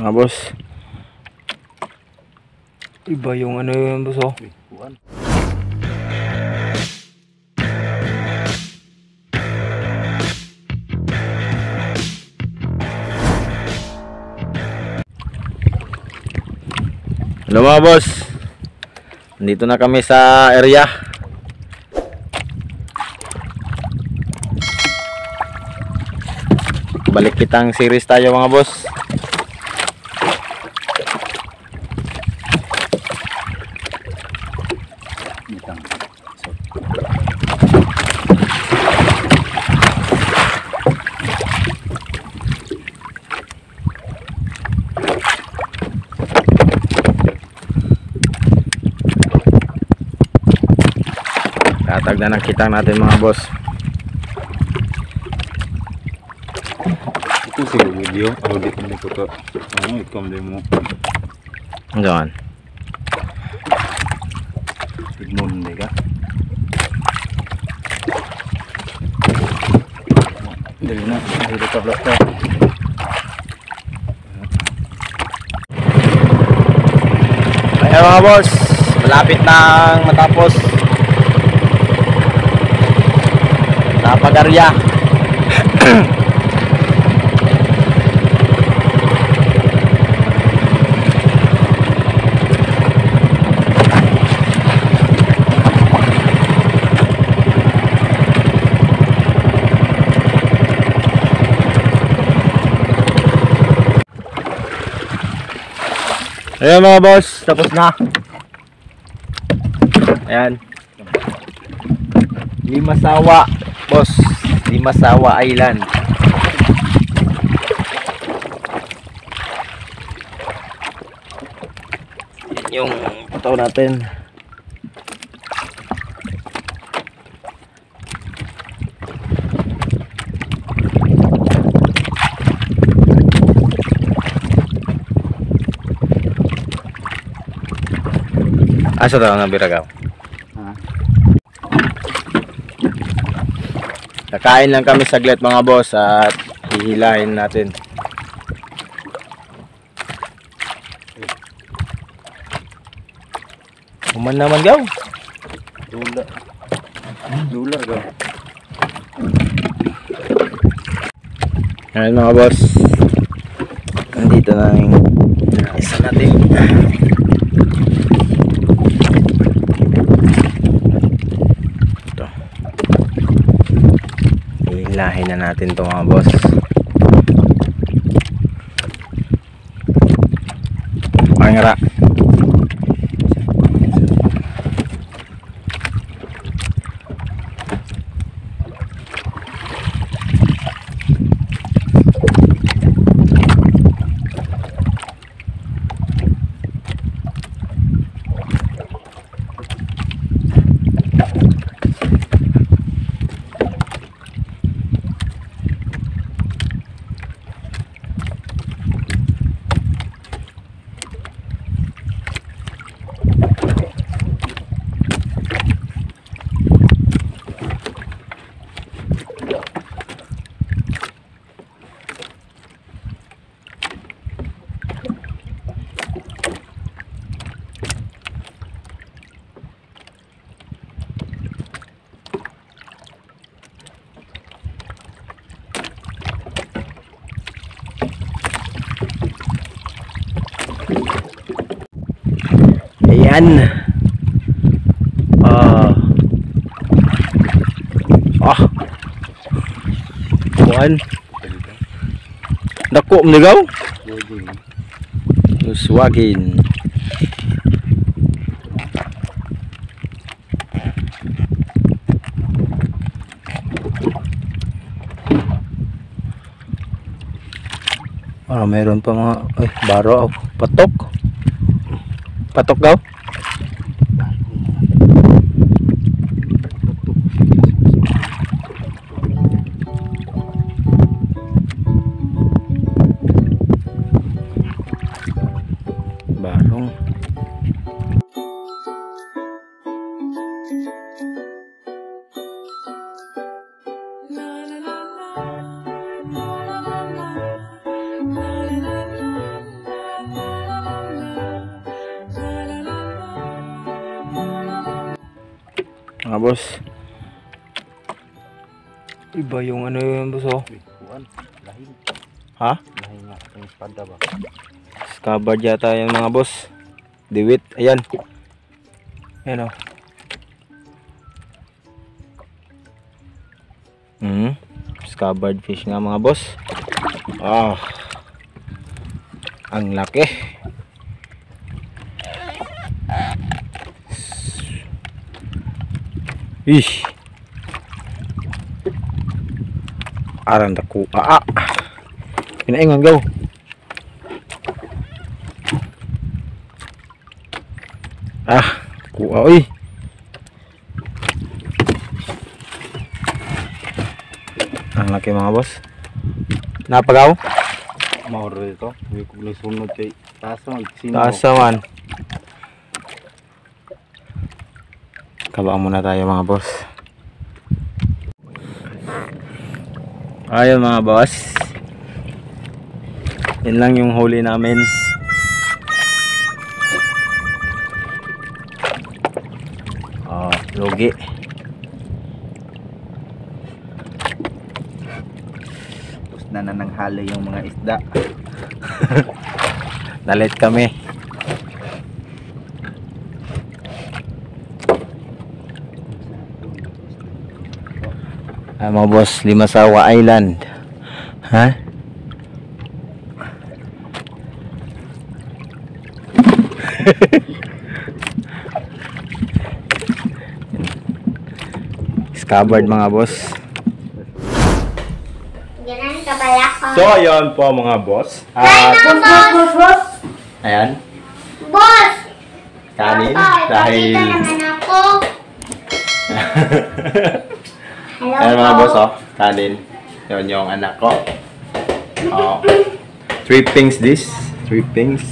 Mga boss. Iba yung ano yun boss oh. Hello mga boss. Nandito na kami sa area. Balik kitang series tayo mga boss. Tatag na ng kitang natin mga boss. ito siguro video. Ako di ko nito. Ano, ikaw din mo. Hanggang. Igmon hindi ka. Dali na. Dali ka vlog ka. Ayan mga boss. Malapit nang matapos. Napag-area. Ayan mga boss, tapos na. Ayan. Limasawa, boss. Limasawa Island. Yan yung pataw natin. Asa daw nga biragaw? Ha? Kakain lang kami saglit mga boss at hihilahin natin. Uman naman gaw. Dula. Dula ka. Ayan mga boss. Nandito na yung isa natin. Ito. Hihilahin na natin to mga boss. Pangara. Ayan. Ah. Ah. Kuan. Dako mnigaw. Uswagin. Ah, meron pa mga ay, baro oh, patok. Patok daw. Mga boss. Iba yung ano yun boss oh. Uy, kuan. Lahi. Ha? Lahi nga. Ang espada ba? Scabbard yata yan mga boss. Diwit. Ayan. Ayan oh. Hmm. Scabbard fish nga mga boss. Ah. Ang laki. ih. Aran teku aa ah, ah. ini enggak jauh. Ah ku oi anaknya mga bos. napagaw kau? Mau hindi ko lang sunod kay tasawan tasawan Kabaan muna tayo mga boss. Ayun mga boss. Yan lang yung huli namin. Oh, logi. Tapos na nananghalo yung mga isda. Nalit kami. Ah, mga boss, Limasawa Island. Ha? Scabbard mga boss. Ganun ka pala ko. So, ayun po mga boss. At, boss, boss, ayan, boss! kanin. Dahil, ipakita naman ako. Hello ayan mga boss, oh, kanin. Yun yung anak ko. Oh. Three pings this. Three pings.